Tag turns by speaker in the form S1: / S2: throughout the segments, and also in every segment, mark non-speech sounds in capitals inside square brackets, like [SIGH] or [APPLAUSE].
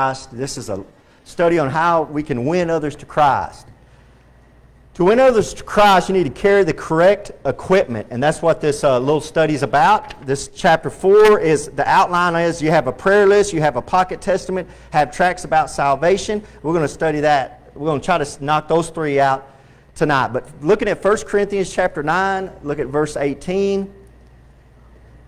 S1: Christ. This is a study on how we can win others to Christ. To win others to Christ, you need to carry the correct equipment, and that's what this uh, little study is about. This chapter 4 is the outline is you have a prayer list, you have a pocket testament, have tracts about salvation. We're going to study that. We're going to try to knock those three out tonight. But looking at 1 Corinthians chapter 9, look at verse 18.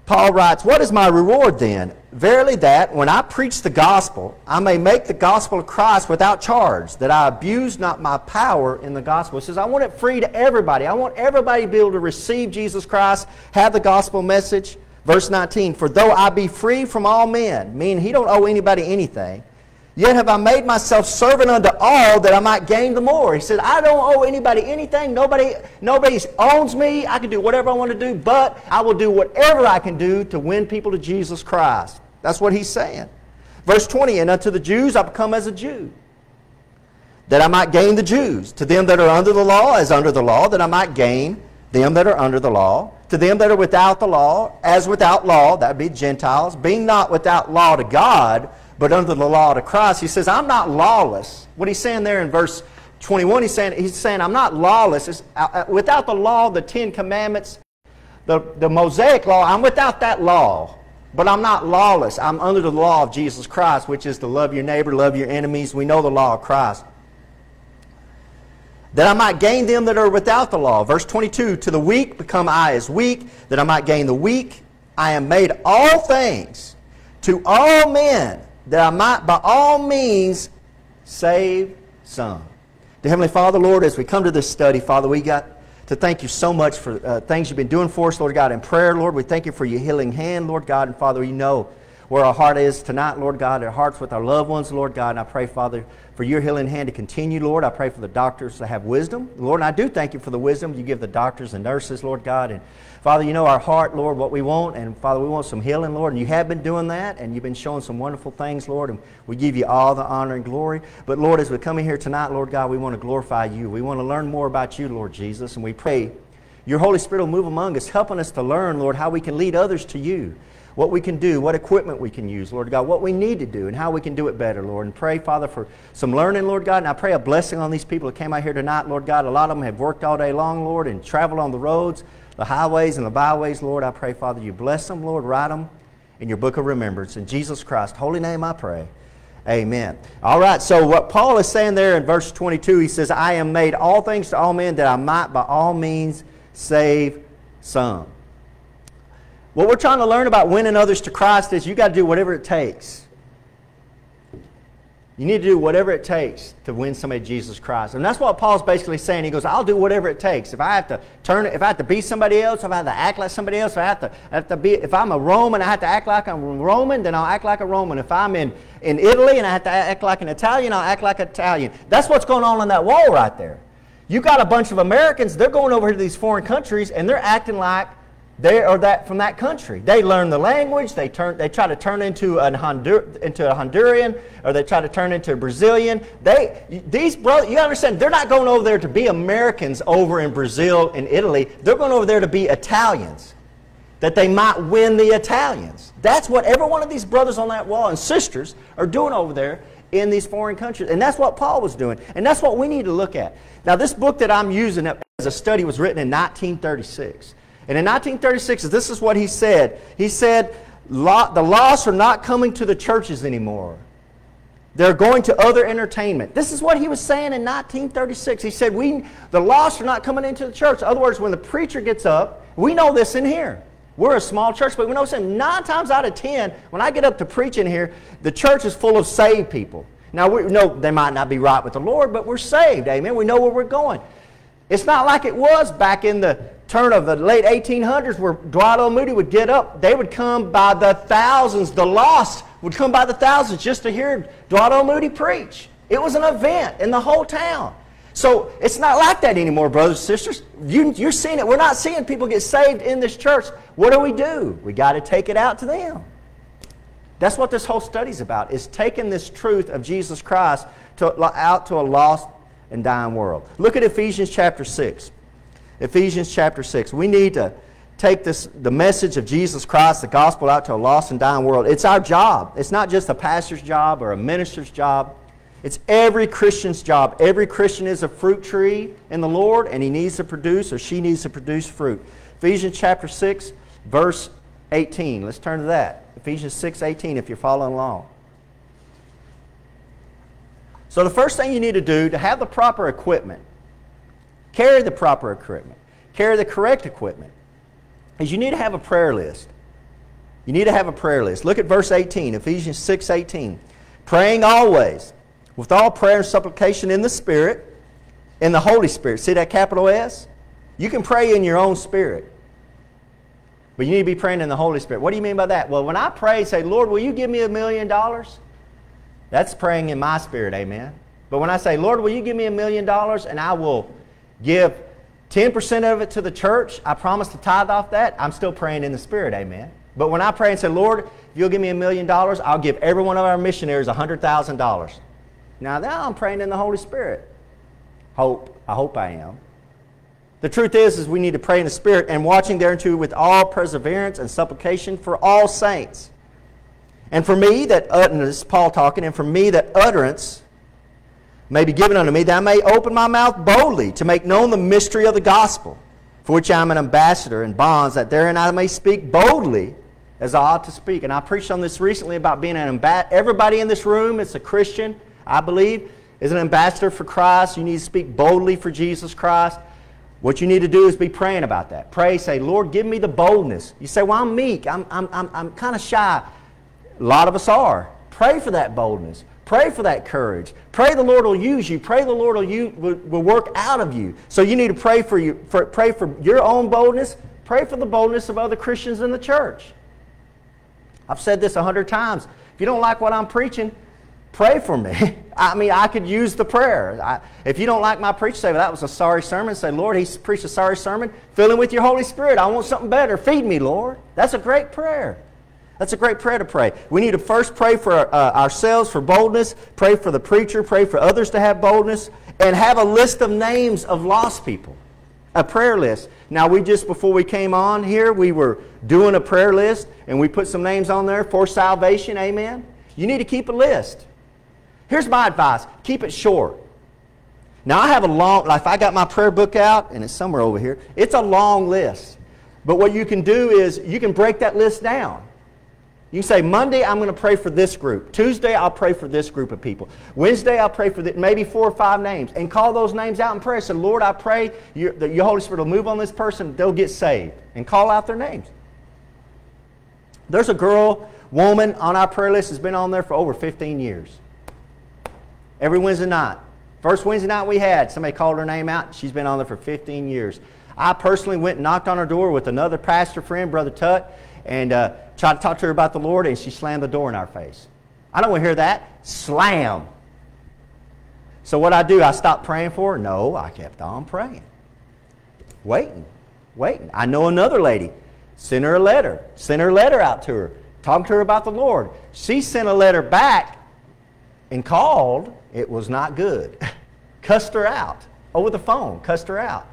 S1: Paul writes, What is my reward then? Verily, that when I preach the gospel, I may make the gospel of Christ without charge, that I abuse not my power in the gospel. He says, I want it free to everybody. I want everybody to be able to receive Jesus Christ, have the gospel message. Verse 19, For though I be free from all men, meaning he don't owe anybody anything, Yet have I made myself servant unto all that I might gain the more. He said, I don't owe anybody anything. Nobody, nobody owns me. I can do whatever I want to do, but I will do whatever I can do to win people to Jesus Christ. That's what he's saying. Verse 20, And unto the Jews I become as a Jew, that I might gain the Jews. To them that are under the law, as under the law, that I might gain them that are under the law. To them that are without the law, as without law, that would be Gentiles, being not without law to God, but under the law to Christ. He says, I'm not lawless. What he's saying there in verse 21, he's saying, he's saying I'm not lawless. Uh, uh, without the law, the Ten Commandments, the, the Mosaic law, I'm without that law. But I'm not lawless. I'm under the law of Jesus Christ, which is to love your neighbor, love your enemies. We know the law of Christ. That I might gain them that are without the law. Verse 22 To the weak become I as weak, that I might gain the weak. I am made all things to all men that I might by all means save some. Dear Heavenly Father, Lord, as we come to this study, Father, we got to thank you so much for uh, things you've been doing for us, Lord God, in prayer, Lord. We thank you for your healing hand, Lord God, and Father, we know where our heart is tonight, Lord God, our hearts with our loved ones, Lord God. And I pray, Father, for your healing hand to continue, Lord. I pray for the doctors to have wisdom. Lord, and I do thank you for the wisdom you give the doctors and nurses, Lord God. And Father, you know our heart, Lord, what we want. And Father, we want some healing, Lord. And you have been doing that. And you've been showing some wonderful things, Lord. And we give you all the honor and glory. But Lord, as we come in here tonight, Lord God, we want to glorify you. We want to learn more about you, Lord Jesus. And we pray your Holy Spirit will move among us, helping us to learn, Lord, how we can lead others to you what we can do, what equipment we can use, Lord God, what we need to do, and how we can do it better, Lord. And pray, Father, for some learning, Lord God. And I pray a blessing on these people that came out here tonight, Lord God. A lot of them have worked all day long, Lord, and traveled on the roads, the highways and the byways, Lord. I pray, Father, you bless them, Lord. Write them in your book of remembrance. In Jesus Christ's holy name I pray. Amen. All right, so what Paul is saying there in verse 22, he says, I am made all things to all men that I might by all means save some. What we're trying to learn about winning others to Christ is you got to do whatever it takes. You need to do whatever it takes to win somebody to Jesus Christ. And that's what Paul's basically saying. He goes, I'll do whatever it takes. If I have to turn if I have to be somebody else, if I have to act like somebody else, if I have to, have to be if I'm a Roman, I have to act like I'm a Roman, then I'll act like a Roman. If I'm in, in Italy and I have to act like an Italian, I'll act like an Italian. That's what's going on on that wall right there. You got a bunch of Americans, they're going over to these foreign countries and they're acting like they are that from that country. They learn the language. They turn. They try to turn into an Hondur, into a Honduran, or they try to turn into a Brazilian. They these brothers. You understand? They're not going over there to be Americans over in Brazil and Italy. They're going over there to be Italians, that they might win the Italians. That's what every one of these brothers on that wall and sisters are doing over there in these foreign countries, and that's what Paul was doing, and that's what we need to look at. Now, this book that I'm using as a study was written in 1936. And in 1936, this is what he said. He said, the lost are not coming to the churches anymore. They're going to other entertainment. This is what he was saying in 1936. He said, we, the lost are not coming into the church. In other words, when the preacher gets up, we know this in here. We're a small church, but we know something. Nine times out of ten, when I get up to preach in here, the church is full of saved people. Now, we know they might not be right with the Lord, but we're saved. Amen. We know where we're going. It's not like it was back in the turn of the late 1800s where Dwight L. Moody would get up. They would come by the thousands. The lost would come by the thousands just to hear Dwight L. Moody preach. It was an event in the whole town. So it's not like that anymore, brothers and sisters. You, you're seeing it. We're not seeing people get saved in this church. What do we do? We got to take it out to them. That's what this whole study's about, is taking this truth of Jesus Christ to, out to a lost and dying world. Look at Ephesians chapter 6. Ephesians chapter 6. We need to take this, the message of Jesus Christ, the gospel, out to a lost and dying world. It's our job. It's not just a pastor's job or a minister's job. It's every Christian's job. Every Christian is a fruit tree in the Lord, and he needs to produce or she needs to produce fruit. Ephesians chapter 6, verse 18. Let's turn to that. Ephesians 6, 18, if you're following along. So the first thing you need to do to have the proper equipment, carry the proper equipment, carry the correct equipment, is you need to have a prayer list. You need to have a prayer list. Look at verse 18, Ephesians 6, 18. Praying always with all prayer and supplication in the Spirit, in the Holy Spirit. See that capital S? You can pray in your own spirit. But you need to be praying in the Holy Spirit. What do you mean by that? Well, when I pray, say, Lord, will you give me a million dollars? That's praying in my spirit, amen. But when I say, Lord, will you give me a million dollars and I will give 10% of it to the church, I promise to tithe off that, I'm still praying in the spirit, amen. But when I pray and say, Lord, if you'll give me a million dollars, I'll give every one of our missionaries $100,000. Now, now I'm praying in the Holy Spirit. Hope. I hope I am. The truth is, is we need to pray in the Spirit and watching thereunto with all perseverance and supplication for all saints. And for me, that utterance, Paul talking, and for me, that utterance may be given unto me, that I may open my mouth boldly to make known the mystery of the gospel, for which I am an ambassador in bonds, that therein I may speak boldly as I ought to speak. And I preached on this recently about being an ambassador. Everybody in this room is a Christian, I believe, is an ambassador for Christ. You need to speak boldly for Jesus Christ. What you need to do is be praying about that. Pray, say, Lord, give me the boldness. You say, well, I'm meek. I'm, I'm, I'm, I'm kind of shy. A lot of us are. Pray for that boldness. Pray for that courage. Pray the Lord will use you. Pray the Lord will, will, will work out of you. So you need to pray for, you, for, pray for your own boldness. Pray for the boldness of other Christians in the church. I've said this a hundred times. If you don't like what I'm preaching, pray for me. [LAUGHS] I mean, I could use the prayer. I, if you don't like my preach, say, well, that was a sorry sermon. Say, Lord, he preached a sorry sermon. Fill him with your Holy Spirit. I want something better. Feed me, Lord. That's a great prayer. That's a great prayer to pray. We need to first pray for uh, ourselves for boldness, pray for the preacher, pray for others to have boldness, and have a list of names of lost people. A prayer list. Now, we just, before we came on here, we were doing a prayer list, and we put some names on there for salvation. Amen. You need to keep a list. Here's my advice keep it short. Now, I have a long, like I got my prayer book out, and it's somewhere over here, it's a long list. But what you can do is you can break that list down. You say, Monday, I'm going to pray for this group. Tuesday, I'll pray for this group of people. Wednesday, I'll pray for the, maybe four or five names. And call those names out in prayer. Say, Lord, I pray your, that your Holy Spirit will move on this person. They'll get saved. And call out their names. There's a girl, woman on our prayer list has been on there for over 15 years. Every Wednesday night. First Wednesday night we had, somebody called her name out. She's been on there for 15 years. I personally went and knocked on her door with another pastor friend, Brother Tut, and uh, tried to talk to her about the Lord, and she slammed the door in our face. I don't want to hear that. Slam. So what I do, I stopped praying for her? No, I kept on praying. Waiting, waiting. I know another lady. Sent her a letter. Sent her a letter out to her. Talked to her about the Lord. She sent a letter back and called. It was not good. [LAUGHS] Cussed her out. Over the phone. Cussed her out.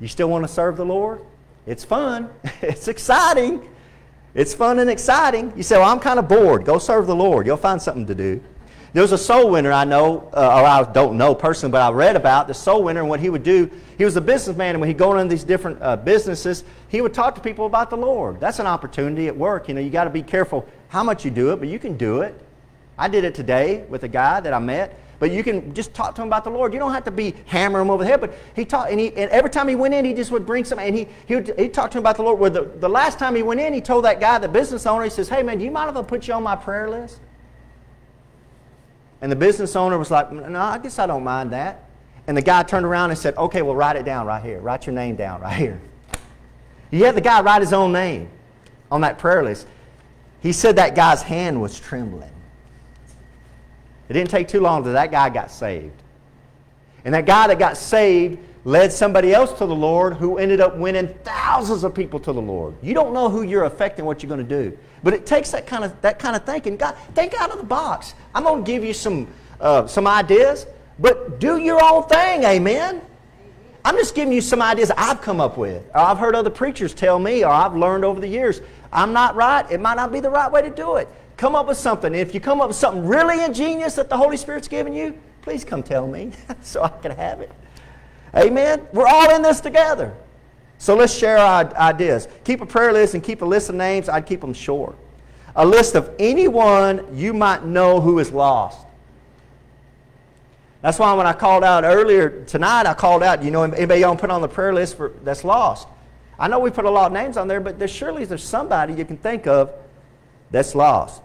S1: You still want to serve the Lord? It's fun. [LAUGHS] it's exciting. It's fun and exciting. You say, well, I'm kind of bored. Go serve the Lord. You'll find something to do. There was a soul winner I know, uh, or I don't know personally, but I read about the soul winner and what he would do. He was a businessman, and when he'd go into these different uh, businesses, he would talk to people about the Lord. That's an opportunity at work. You know, you got to be careful how much you do it, but you can do it. I did it today with a guy that I met. But you can just talk to him about the Lord. You don't have to be hammering him over the head. But he taught, and, he, and every time he went in, he just would bring some, and he, he would he talk to him about the Lord. Where the, the last time he went in, he told that guy, the business owner, he says, hey man, do you mind if I put you on my prayer list? And the business owner was like, no, I guess I don't mind that. And the guy turned around and said, okay, well, write it down right here. Write your name down right here. You had the guy write his own name on that prayer list. He said that guy's hand was trembling. It didn't take too long till that guy got saved. And that guy that got saved led somebody else to the Lord who ended up winning thousands of people to the Lord. You don't know who you're affecting what you're going to do. But it takes that kind of, that kind of thinking. God, think out of the box. I'm going to give you some, uh, some ideas, but do your own thing, amen? I'm just giving you some ideas I've come up with, or I've heard other preachers tell me, or I've learned over the years. I'm not right. It might not be the right way to do it. Come up with something. If you come up with something really ingenious that the Holy Spirit's given you, please come tell me [LAUGHS] so I can have it. Amen? We're all in this together. So let's share our ideas. Keep a prayer list and keep a list of names. I'd keep them short. A list of anyone you might know who is lost. That's why when I called out earlier tonight, I called out, you know, anybody y'all put on the prayer list for that's lost. I know we put a lot of names on there, but there surely there's somebody you can think of that's lost.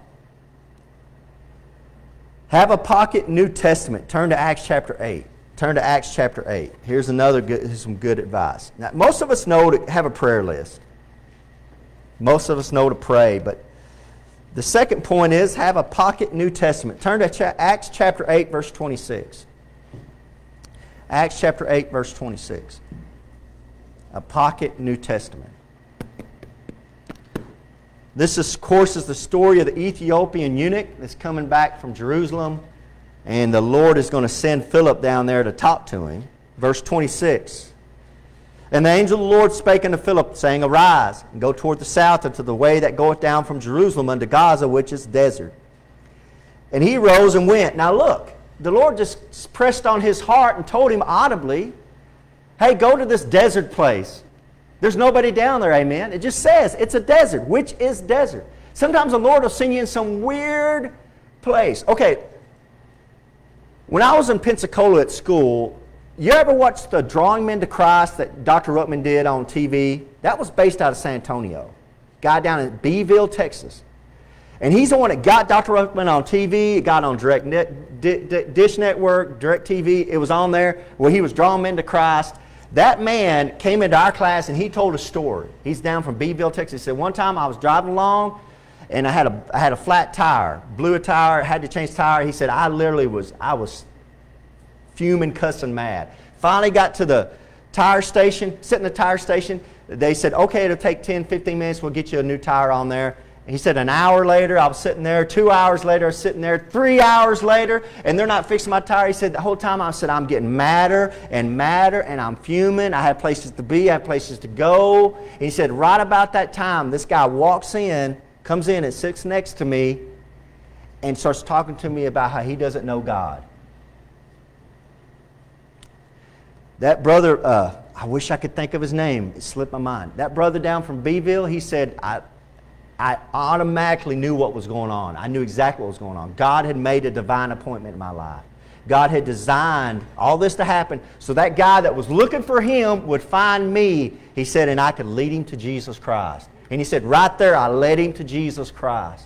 S1: Have a pocket New Testament. Turn to Acts chapter 8. Turn to Acts chapter 8. Here's another good, here's some good advice. Now, most of us know to have a prayer list. Most of us know to pray, but the second point is have a pocket New Testament. Turn to Acts chapter 8, verse 26. Acts chapter 8, verse 26. A pocket New Testament. This, is, of course, is the story of the Ethiopian eunuch that's coming back from Jerusalem, and the Lord is going to send Philip down there to talk to him. Verse 26. And the angel of the Lord spake unto Philip, saying, Arise, and go toward the south unto the way that goeth down from Jerusalem unto Gaza, which is desert. And he rose and went. Now look, the Lord just pressed on his heart and told him audibly, Hey, go to this desert place. There's nobody down there, amen. It just says it's a desert, which is desert. Sometimes the Lord will send you in some weird place. Okay, when I was in Pensacola at school, you ever watch the Drawing Men to Christ that Dr. Ruckman did on TV? That was based out of San Antonio. Guy down in Beeville, Texas. And he's the one that got Dr. Ruckman on TV. It got on Direct Net, D D Dish Network, Direct TV. It was on there where he was drawing men to Christ. That man came into our class and he told a story. He's down from Beeville, Texas. He said, One time I was driving along and I had a, I had a flat tire, blew a tire, had to change tire. He said, I literally was, I was fuming, cussing mad. Finally got to the tire station, sitting in the tire station. They said, okay, it'll take 10, 15 minutes. We'll get you a new tire on there. He said, an hour later, I was sitting there. Two hours later, I was sitting there. Three hours later, and they're not fixing my tire. He said, the whole time I said, I'm getting madder and madder, and I'm fuming. I had places to be, I had places to go. And he said, right about that time, this guy walks in, comes in and sits next to me, and starts talking to me about how he doesn't know God. That brother, uh, I wish I could think of his name. It slipped my mind. That brother down from Beeville, he said, I, I automatically knew what was going on. I knew exactly what was going on. God had made a divine appointment in my life. God had designed all this to happen so that guy that was looking for him would find me, he said, and I could lead him to Jesus Christ. And he said, right there, I led him to Jesus Christ.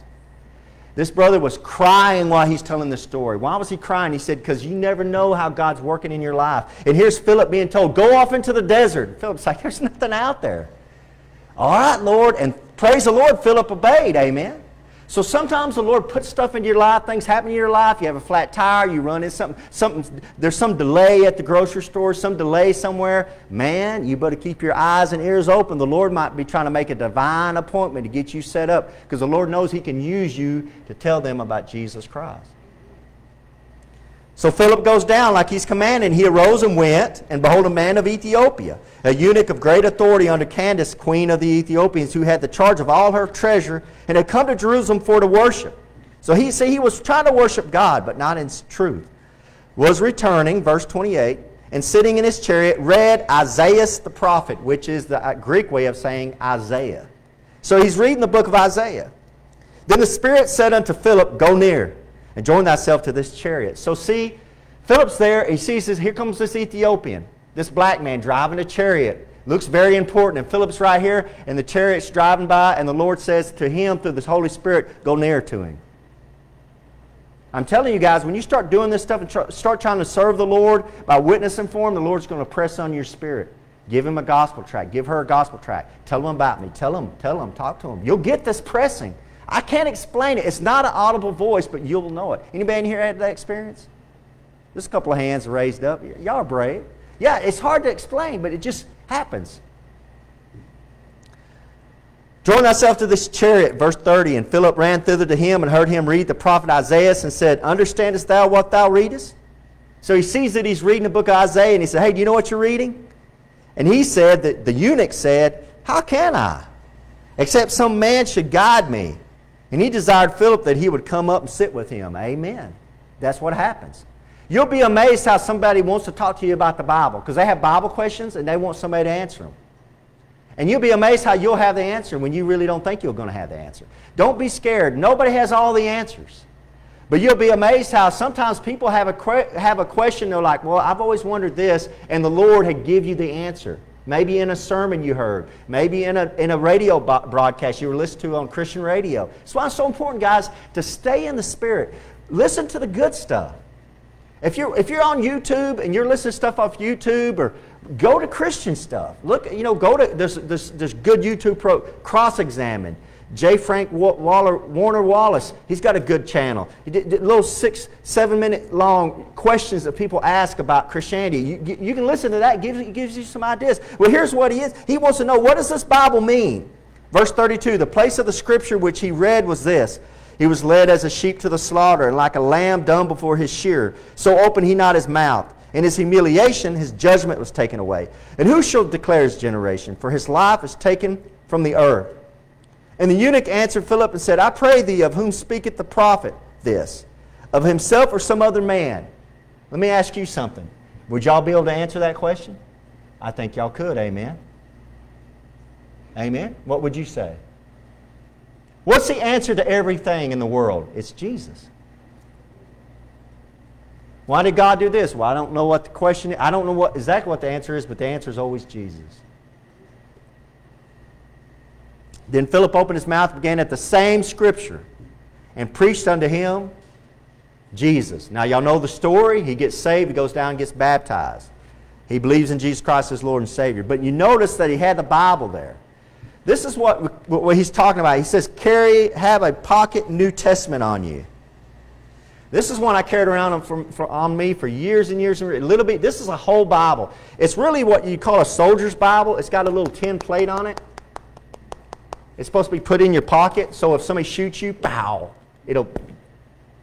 S1: This brother was crying while he's telling the story. Why was he crying? He said, Because you never know how God's working in your life. And here's Philip being told, Go off into the desert. Philip's like, There's nothing out there. All right, Lord. And praise the Lord, Philip obeyed. Amen. So sometimes the Lord puts stuff into your life, things happen in your life. You have a flat tire, you run into something, something, there's some delay at the grocery store, some delay somewhere. Man, you better keep your eyes and ears open. The Lord might be trying to make a divine appointment to get you set up because the Lord knows He can use you to tell them about Jesus Christ. So Philip goes down like he's commanded. He arose and went, and behold, a man of Ethiopia, a eunuch of great authority under Candace, queen of the Ethiopians, who had the charge of all her treasure, and had come to Jerusalem for to worship. So he see he was trying to worship God, but not in truth. Was returning, verse 28, and sitting in his chariot, read Esaias the prophet, which is the uh, Greek way of saying Isaiah. So he's reading the book of Isaiah. Then the Spirit said unto Philip, Go near and join thyself to this chariot. So see, Philip's there. He sees this. Here comes this Ethiopian, this black man driving a chariot. Looks very important. And Philip's right here, and the chariot's driving by, and the Lord says to him through the Holy Spirit, Go near to him. I'm telling you guys, when you start doing this stuff and tr start trying to serve the Lord by witnessing for Him, the Lord's going to press on your spirit. Give him a gospel tract. Give her a gospel tract. Tell them about me. Tell them. Tell them. Talk to them. You'll get this pressing. I can't explain it. It's not an audible voice, but you'll know it. Anybody in here had that experience? There's a couple of hands raised up. Y'all are brave. Yeah, it's hard to explain, but it just happens. Join thyself to this chariot, verse 30. And Philip ran thither to him and heard him read the prophet Esaias and said, Understandest thou what thou readest? So he sees that he's reading the book of Isaiah and he said, Hey, do you know what you're reading? And he said that the eunuch said, How can I? Except some man should guide me. And he desired Philip that he would come up and sit with him. Amen. That's what happens. You'll be amazed how somebody wants to talk to you about the Bible because they have Bible questions and they want somebody to answer them. And you'll be amazed how you'll have the answer when you really don't think you're going to have the answer. Don't be scared. Nobody has all the answers. But you'll be amazed how sometimes people have a, have a question, they're like, well, I've always wondered this, and the Lord had give you the answer. Maybe in a sermon you heard. Maybe in a, in a radio broadcast you were listening to on Christian radio. That's why it's so important, guys, to stay in the Spirit. Listen to the good stuff. If you're, if you're on YouTube and you're listening to stuff off YouTube or go to Christian stuff. Look, you know, go to, there's, there's, there's good YouTube pro, cross-examine. J. Frank Waller, Warner Wallace, he's got a good channel. He did, did little six, seven minute long questions that people ask about Christianity. You, you can listen to that, it gives, it gives you some ideas. Well, here's what he is. He wants to know, what does this Bible mean? Verse 32, the place of the scripture which he read was this. He was led as a sheep to the slaughter, and like a lamb dumb before his shearer. So opened he not his mouth. In his humiliation, his judgment was taken away. And who shall declare his generation? For his life is taken from the earth. And the eunuch answered Philip and said, I pray thee, of whom speaketh the prophet this? Of himself or some other man? Let me ask you something. Would y'all be able to answer that question? I think y'all could, amen. Amen. What would you say? What's the answer to everything in the world? It's Jesus. Why did God do this? Well, I don't know what the question is. I don't know what, exactly what the answer is, but the answer is always Jesus. Then Philip opened his mouth, began at the same scripture, and preached unto him Jesus. Now, y'all know the story. He gets saved, he goes down and gets baptized. He believes in Jesus Christ as Lord and Savior. But you notice that he had the Bible there. This is what, what he's talking about. He says, carry, have a pocket New Testament on you. This is one I carried around on, for, for, on me for years and years. And a little bit. This is a whole Bible. It's really what you call a soldier's Bible. It's got a little tin plate on it. It's supposed to be put in your pocket, so if somebody shoots you, pow, it'll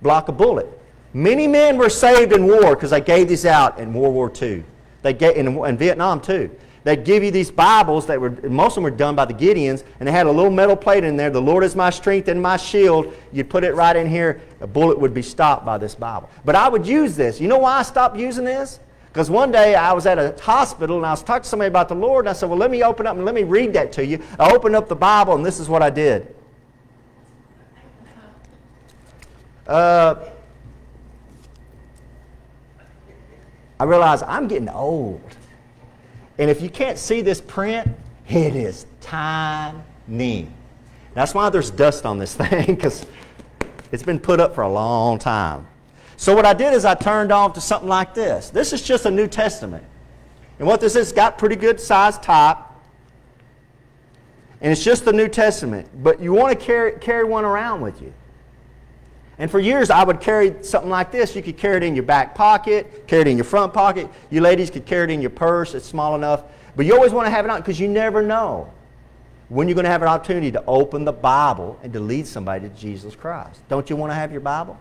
S1: block a bullet. Many men were saved in war because they gave these out in World War II. They gave, in, in Vietnam too. They'd give you these Bibles that were, most of them were done by the Gideons, and they had a little metal plate in there. The Lord is my strength and my shield. You'd put it right in here, a bullet would be stopped by this Bible. But I would use this. You know why I stopped using this? Because one day I was at a hospital and I was talking to somebody about the Lord, and I said, Well, let me open up and let me read that to you. I opened up the Bible, and this is what I did. Uh, I realized I'm getting old. And if you can't see this print, it is tiny. That's why there's dust on this [LAUGHS] thing, because it's been put up for a long time. So what I did is I turned on to something like this. This is just a New Testament. And what this is, got pretty good size top. And it's just the New Testament. But you want to carry, carry one around with you. And for years, I would carry something like this. You could carry it in your back pocket, carry it in your front pocket. You ladies could carry it in your purse. It's small enough. But you always want to have it on because you never know when you're going to have an opportunity to open the Bible and to lead somebody to Jesus Christ. Don't you want to have your Bible?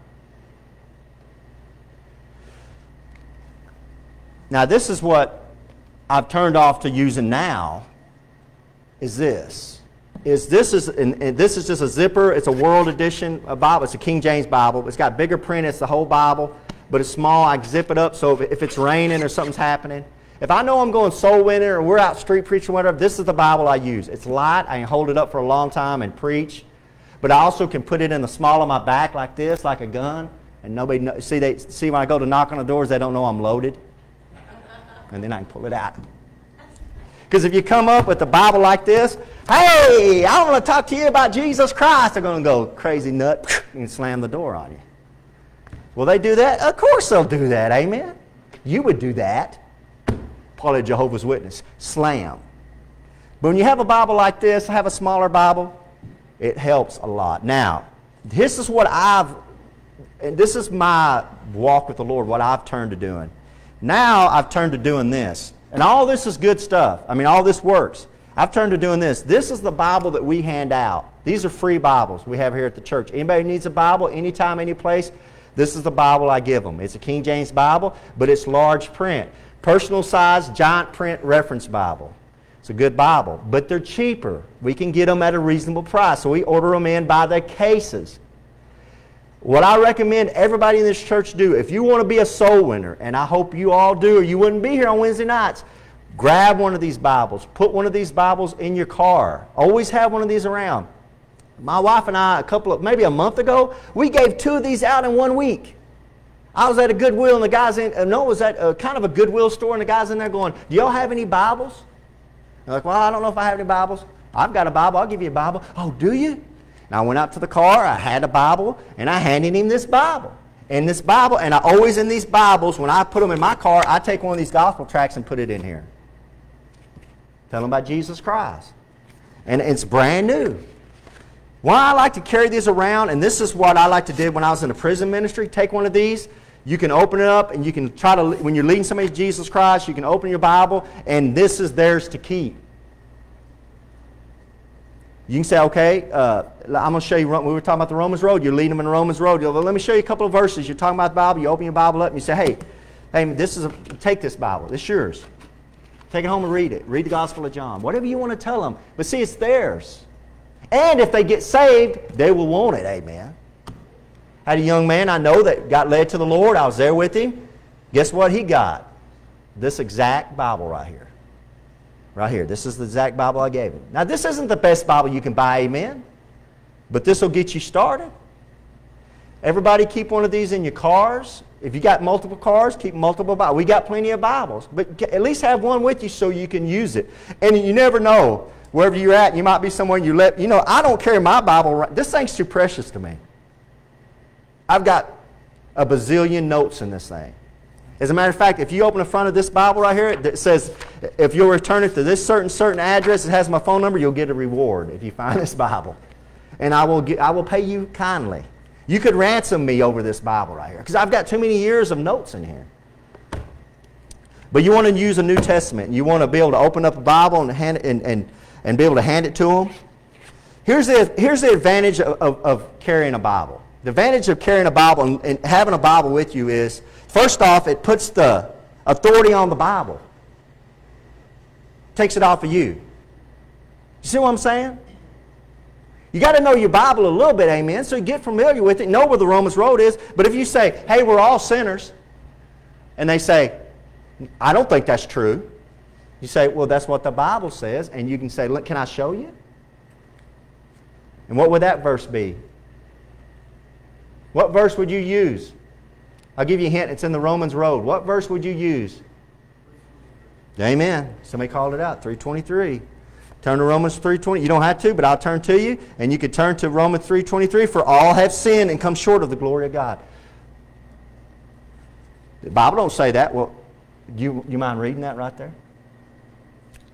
S1: Now, this is what I've turned off to using now is this is this is and, this is just a zipper. It's a World Edition Bible. It's a King James Bible. It's got bigger print. It's the whole Bible, but it's small. I zip it up so if, if it's raining or something's happening. If I know I'm going soul winning or we're out street preaching, whatever, this is the Bible I use. It's light. I can hold it up for a long time and preach. But I also can put it in the small of my back like this, like a gun. And nobody know, see they see when I go to knock on the doors, they don't know I'm loaded. And then I can pull it out. Because if you come up with a Bible like this, hey, I want to talk to you about Jesus Christ, they're going to go crazy nut [LAUGHS] and slam the door on you. Will they do that? Of course they'll do that. Amen. You would do that. Probably Jehovah's Witness. Slam. But when you have a Bible like this, have a smaller Bible, it helps a lot. Now, this is what I've, and this is my walk with the Lord, what I've turned to doing. Now I've turned to doing this. And all this is good stuff. I mean, all this works. I've turned to doing this. This is the Bible that we hand out. These are free Bibles we have here at the church. Anybody needs a Bible, anytime, any place, this is the Bible I give them. It's a King James Bible, but it's large print. Personal size, giant print reference Bible. It's a good Bible, but they're cheaper. We can get them at a reasonable price, so we order them in by the cases. What I recommend everybody in this church do, if you want to be a soul winner, and I hope you all do, or you wouldn't be here on Wednesday nights, grab one of these Bibles. Put one of these Bibles in your car. Always have one of these around. My wife and I, a couple of, maybe a month ago, we gave two of these out in one week. I was at a Goodwill and the guys in, uh, no, it was at a, kind of a Goodwill store and the guys in there going, do y'all have any Bibles? They're like, well, I don't know if I have any Bibles. I've got a Bible. I'll give you a Bible. Oh, do you? And I went out to the car. I had a Bible, and I handed him this Bible. And this Bible, and I always in these Bibles, when I put them in my car, I take one of these gospel tracts and put it in here. Tell them about Jesus Christ. And it's brand new. Why I like to carry these around, and this is what I like to do when I was in the prison ministry, take one of these, you can open it up and you can try to, when you're leading somebody to Jesus Christ, you can open your Bible and this is theirs to keep. You can say, okay, uh, I'm going to show you, we were talking about the Romans Road. You're leading them in the Romans Road. You'll, let me show you a couple of verses. You're talking about the Bible. You open your Bible up and you say, hey, hey, this is a, take this Bible. It's yours. Take it home and read it. Read the Gospel of John. Whatever you want to tell them. But see, it's theirs. And if they get saved, they will want it. Amen I had a young man I know that got led to the Lord. I was there with him. Guess what he got? This exact Bible right here. Right here. This is the exact Bible I gave him. Now, this isn't the best Bible you can buy, amen? But this will get you started. Everybody keep one of these in your cars. If you got multiple cars, keep multiple Bibles. We got plenty of Bibles. But at least have one with you so you can use it. And you never know. Wherever you're at, you might be somewhere you let, you know, I don't carry my Bible. This thing's too precious to me. I've got a bazillion notes in this thing. As a matter of fact, if you open the front of this Bible right here, it says, if you'll return it to this certain, certain address, it has my phone number, you'll get a reward if you find [LAUGHS] this Bible. And I will, get, I will pay you kindly. You could ransom me over this Bible right here because I've got too many years of notes in here. But you want to use a New Testament. You want to be able to open up a Bible and, hand, and, and, and be able to hand it to them. Here's the, here's the advantage of, of, of carrying a Bible. The advantage of carrying a Bible and, and having a Bible with you is, first off, it puts the authority on the Bible. Takes it off of you. You see what I'm saying? You got to know your Bible a little bit, amen. So you get familiar with it, know where the Romans road is. But if you say, hey, we're all sinners, and they say, I don't think that's true. You say, well, that's what the Bible says. And you can say, look, can I show you? And what would that verse be? What verse would you use? I'll give you a hint. It's in the Romans Road. What verse would you use? Amen. Somebody called it out. 323. Turn to Romans 3.20. You don't have to, but I'll turn to you. And you could turn to Romans 3.23. For all have sinned and come short of the glory of God. The Bible don't say that. Well, do you, you mind reading that right there?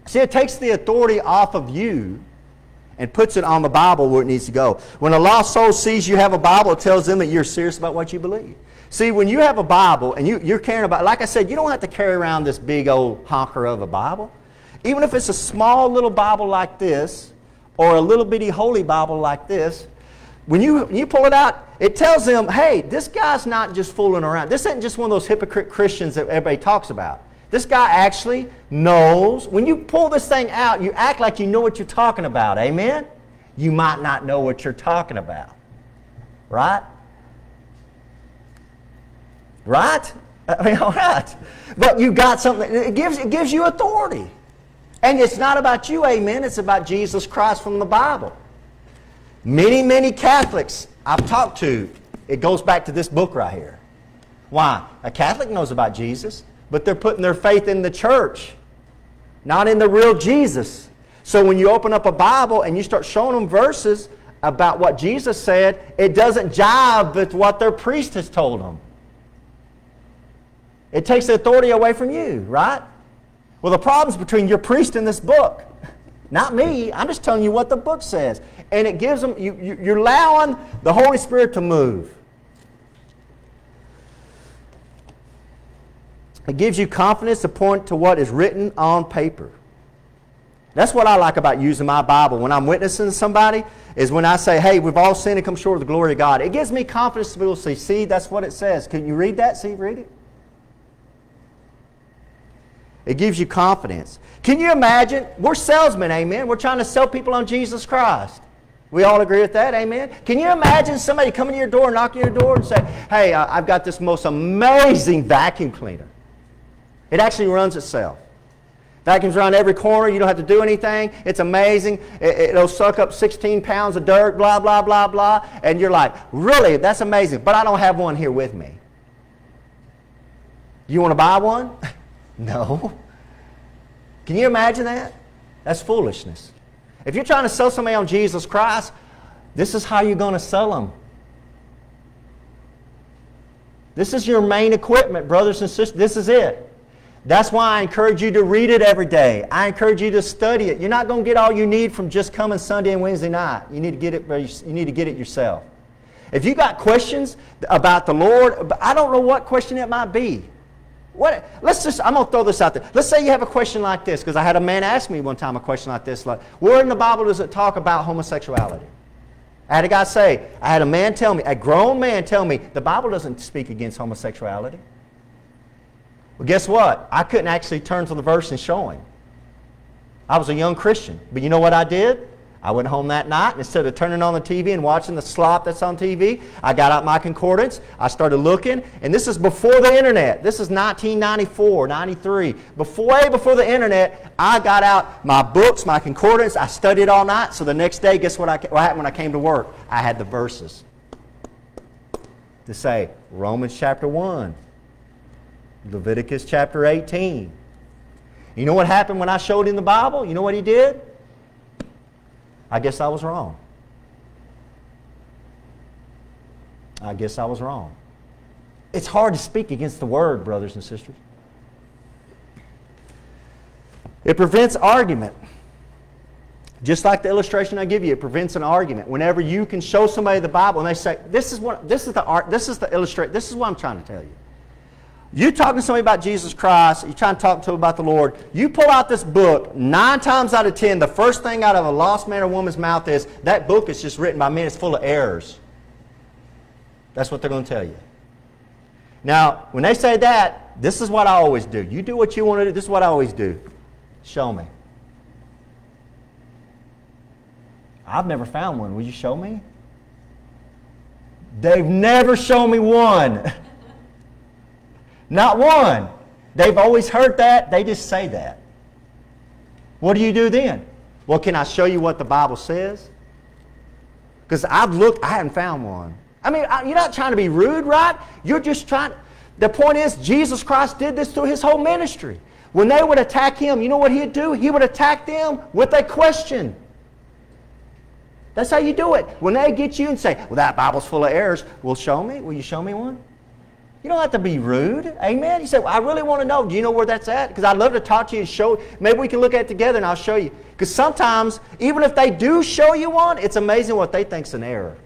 S1: See, it takes the authority off of you and puts it on the Bible where it needs to go. When a lost soul sees you have a Bible, it tells them that you're serious about what you believe. See, when you have a Bible and you, you're carrying about, like I said, you don't have to carry around this big old honker of a Bible. Even if it's a small little Bible like this, or a little bitty holy Bible like this, when you, you pull it out, it tells them, hey, this guy's not just fooling around. This isn't just one of those hypocrite Christians that everybody talks about. This guy actually knows. When you pull this thing out, you act like you know what you're talking about. Amen? You might not know what you're talking about. Right? Right? I mean, [LAUGHS] all right. But you got something. It gives, it gives you authority. And it's not about you, amen. It's about Jesus Christ from the Bible. Many, many Catholics I've talked to, it goes back to this book right here. Why? A Catholic knows about Jesus but they're putting their faith in the church, not in the real Jesus. So when you open up a Bible and you start showing them verses about what Jesus said, it doesn't jive with what their priest has told them. It takes the authority away from you, right? Well, the problem's between your priest and this book. Not me. I'm just telling you what the book says. And it gives them, you, you, you're allowing the Holy Spirit to move. It gives you confidence to point to what is written on paper. That's what I like about using my Bible. When I'm witnessing somebody, is when I say, hey, we've all sinned and come short of the glory of God. It gives me confidence to be able to say, see, that's what it says. Can you read that? See, read it. It gives you confidence. Can you imagine? We're salesmen, amen. We're trying to sell people on Jesus Christ. We all agree with that, amen? Can you imagine somebody coming to your door, knocking your door, and say, Hey, I've got this most amazing vacuum cleaner? It actually runs itself. Vacuums around every corner. You don't have to do anything. It's amazing. It, will suck up 16 pounds of dirt, blah, blah, blah, blah. And you're like, really? That's amazing. But I don't have one here with me. You want to buy one? [LAUGHS] no. Can you imagine that? That's foolishness. If you're trying to sell somebody on Jesus Christ, this is how you're going to sell them. This is your main equipment, brothers and sisters. This is it. That's why I encourage you to read it every day. I encourage you to study it. You're not going to get all you need from just coming Sunday and Wednesday night. You need to get it, you need to get it yourself. If you got questions about the Lord, I don't know what question it might be. What, let's just, I'm going to throw this out there. Let's say you have a question like this, because I had a man ask me one time a question like this, like, where in the Bible does it talk about homosexuality? I had a guy say, I had a man tell me, a grown man tell me, the Bible doesn't speak against homosexuality. Well, guess what? I couldn't actually turn to the verse and show him. I was a young Christian. But you know what I did? I went home that night, and instead of turning on the TV and watching the slop that's on TV, I got out my concordance. I started looking, and this is before the internet. This is 1994, 93. Before, way before the internet, I got out my books, my concordance. I studied all night. So the next day, guess what, I, what happened when I came to work? I had the verses to say Romans chapter 1, Leviticus chapter 18. You know what happened when I showed him the Bible? You know what he did? I guess I was wrong. I guess I was wrong. It's hard to speak against the word, brothers and sisters. It prevents argument. Just like the illustration I give you, it prevents an argument. Whenever you can show somebody the Bible and they say, "This is what this is the art, this is the illustrate, this is what I'm trying to tell you." You talking to somebody about Jesus Christ, you trying to talk to them about the Lord, you pull out this book, nine times out of ten, the first thing out of a lost man or woman's mouth is, that book is just written by men, it's full of errors. That's what they're going to tell you. Now, when they say that, this is what I always do. You do what you want to do, this is what I always do. Show me. I've never found one. Will you show me? They've never shown me one. [LAUGHS] Not one. They've always heard that. They just say that. What do you do then? Well, can I show you what the Bible says? Because I've looked, I haven't found one. I mean, you're not trying to be rude, right? You're just trying. The point is, Jesus Christ did this through his whole ministry. When they would attack him, you know what he'd do? He would attack them with a question. That's how you do it. When they get you and say, well, that Bible's full of errors, well, show me. Will you show me one? You don't have to be rude. Amen. You say, well, I really want to know. Do you know where that's at? Because I'd love to talk to you and show. Maybe we can look at it together and I'll show you. Because sometimes, even if they do show you one, it's amazing what they think's an error.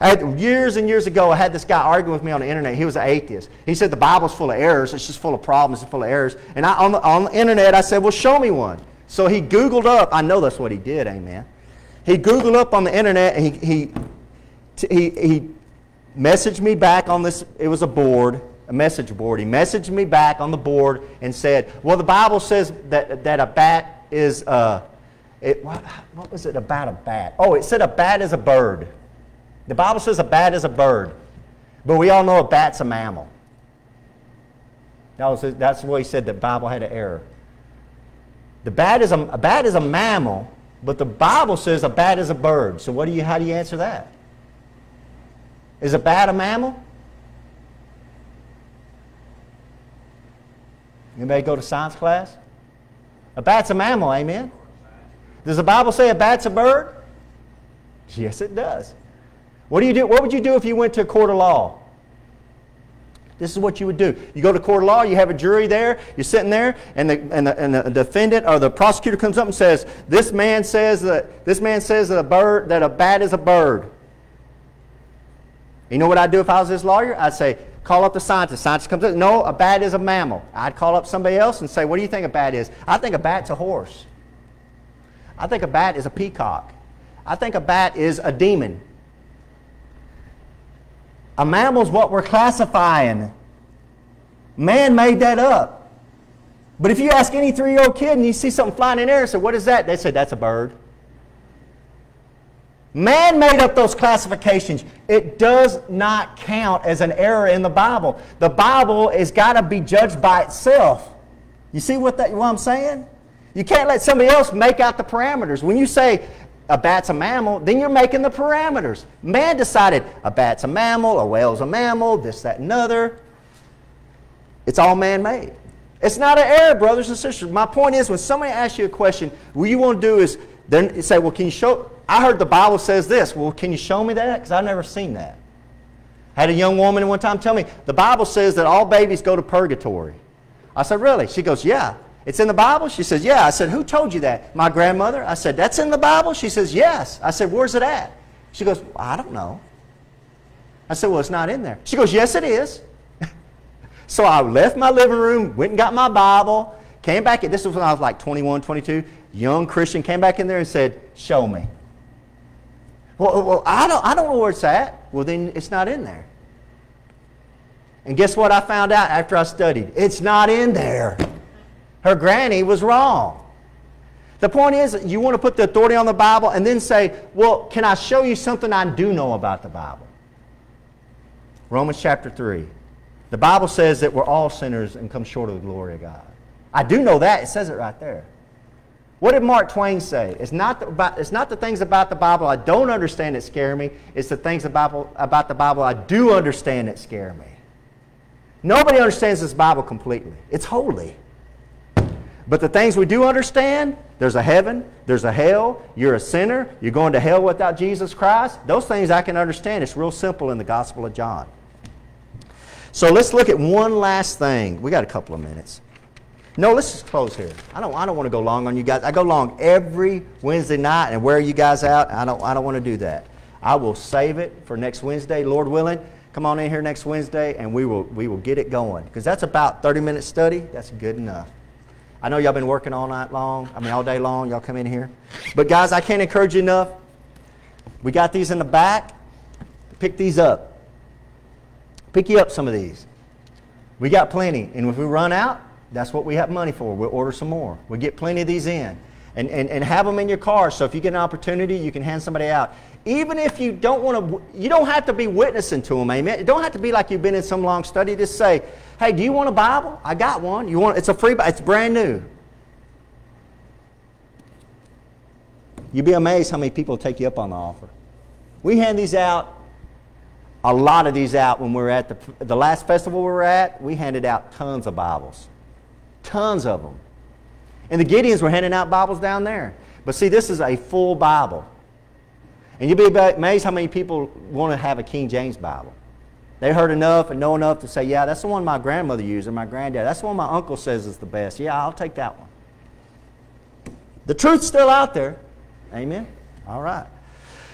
S1: Had, years and years ago, I had this guy arguing with me on the internet. He was an atheist. He said the Bible's full of errors. It's just full of problems and full of errors. And I, on, the, on the internet, I said, well, show me one. So he Googled up. I know that's what he did, amen. He Googled up on the internet and he, he, he, he messaged me back on this, it was a board, a message board. He messaged me back on the board and said, well, the Bible says that, that a bat is, uh, it, what, what was it about a bat? Oh, it said a bat is a bird. The Bible says a bat is a bird. But we all know a bat's a mammal. That was, that's what he said the Bible had an error. The bat is a, a bat is a mammal, but the Bible says a bat is a bird. So what do you, how do you answer that? Is a bat a mammal? Anybody go to science class? A bat's a mammal, amen? Does the Bible say a bat's a bird? Yes, it does. What do you do? What would you do if you went to a court of law? This is what you would do. You go to court of law, you have a jury there, you're sitting there, and the, and the, and the defendant or the prosecutor comes up and says, This man says that this man says that a bird that a bat is a bird. You know what I'd do if I was this lawyer? I'd say, call up the scientist. Scientist comes in. No, a bat is a mammal. I'd call up somebody else and say, what do you think a bat is? I think a bat's a horse. I think a bat is a peacock. I think a bat is a demon. A mammal's what we're classifying. Man made that up. But if you ask any three year old kid and you see something flying in the air, and say, What is that? They say, That's a bird. Man made up those classifications. It does not count as an error in the Bible. The Bible has got to be judged by itself. You see what, that, what I'm saying? You can't let somebody else make out the parameters. When you say a bat's a mammal, then you're making the parameters. Man decided a bat's a mammal, a whale's a mammal, this, that, and another. It's all man made. It's not an error, brothers and sisters. My point is when somebody asks you a question, what you want to do is then say, well, can you show, I heard the Bible says this. Well, can you show me that? Because I've never seen that. Had a young woman one time tell me, the Bible says that all babies go to purgatory. I said, really? She goes, yeah. It's in the Bible? She says, yeah. I said, who told you that? My grandmother. I said, that's in the Bible? She says, yes. I said, where's it at? She goes, well, I don't know. I said, well, it's not in there. She goes, yes, it is. [LAUGHS] so I left my living room, went and got my Bible, came back. This was when I was like 21, 22. Young Christian came back in there and said, show me. Well, well I, don't, I don't know where it's at. Well, then it's not in there. And guess what I found out after I studied? It's not in there. Her granny was wrong. The point is, you want to put the authority on the Bible and then say, well, can I show you something I do know about the Bible? Romans chapter 3. The Bible says that we're all sinners and come short of the glory of God. I do know that. It says it right there. What did Mark Twain say? It's not, the, about, it's not the things about the Bible I don't understand that scare me. It's the things about, about the Bible I do understand that scare me. Nobody understands this Bible completely. It's holy. But the things we do understand, there's a heaven, there's a hell, you're a sinner, you're going to hell without Jesus Christ. Those things I can understand. It's real simple in the Gospel of John. So let's look at one last thing. We got a couple of minutes. No, let's just close here. I don't, I don't want to go long on you guys. I go long every Wednesday night and wear you guys out. I don't, I don't want to do that. I will save it for next Wednesday, Lord willing. Come on in here next Wednesday and we will, we will get it going. Because that's about 30 minute study. That's good enough. I know y'all been working all night long. I mean, all day long. Y'all come in here. But guys, I can't encourage you enough. We got these in the back. Pick these up. Pick you up some of these. We got plenty. And if we run out, that's what we have money for. We'll order some more. We get plenty of these in. And, and, and have them in your car so if you get an opportunity, you can hand somebody out. Even if you don't want to, you don't have to be witnessing to them, amen. It don't have to be like you've been in some long study. Just say, hey, do you want a Bible? I got one. You want, it's a free, it's brand new. You'd be amazed how many people take you up on the offer. We hand these out a lot of these out when we were at the, the last festival we were at. We handed out tons of Bibles. Tons of them. And the Gideons were handing out Bibles down there. But see, this is a full Bible. And you'll be amazed how many people want to have a King James Bible. They heard enough and know enough to say, yeah, that's the one my grandmother used or my granddad. That's the one my uncle says is the best. Yeah, I'll take that one. The truth's still out there. Amen? All right.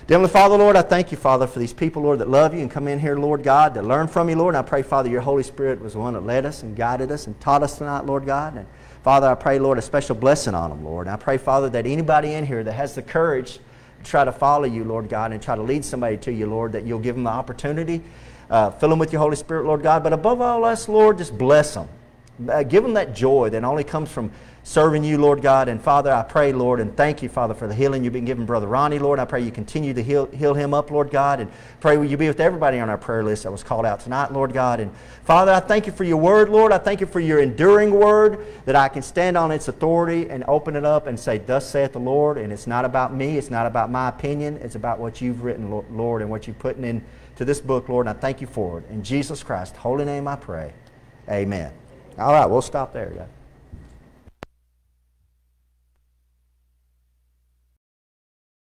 S1: Heavenly Father, Lord, I thank you, Father, for these people, Lord, that love you and come in here, Lord God, to learn from you, Lord. And I pray, Father, your Holy Spirit was the one that led us and guided us and taught us tonight, Lord God. And Father, I pray, Lord, a special blessing on them, Lord. And I pray, Father, that anybody in here that has the courage to try to follow you, Lord God, and try to lead somebody to you, Lord, that you'll give them the opportunity. Uh, fill them with your Holy Spirit, Lord God. But above all else, Lord, just bless them. Uh, give them that joy that only comes from serving you, Lord God. And Father, I pray, Lord, and thank you, Father, for the healing you've been giving Brother Ronnie, Lord. I pray you continue to heal, heal him up, Lord God. And pray will you be with everybody on our prayer list that was called out tonight, Lord God. And Father, I thank you for your word, Lord. I thank you for your enduring word that I can stand on its authority and open it up and say, Thus saith the Lord. And it's not about me, it's not about my opinion, it's about what you've written, Lord, and what you're putting into this book, Lord. And I thank you for it. In Jesus Christ's holy name I pray. Amen. All right, we'll stop there, guys.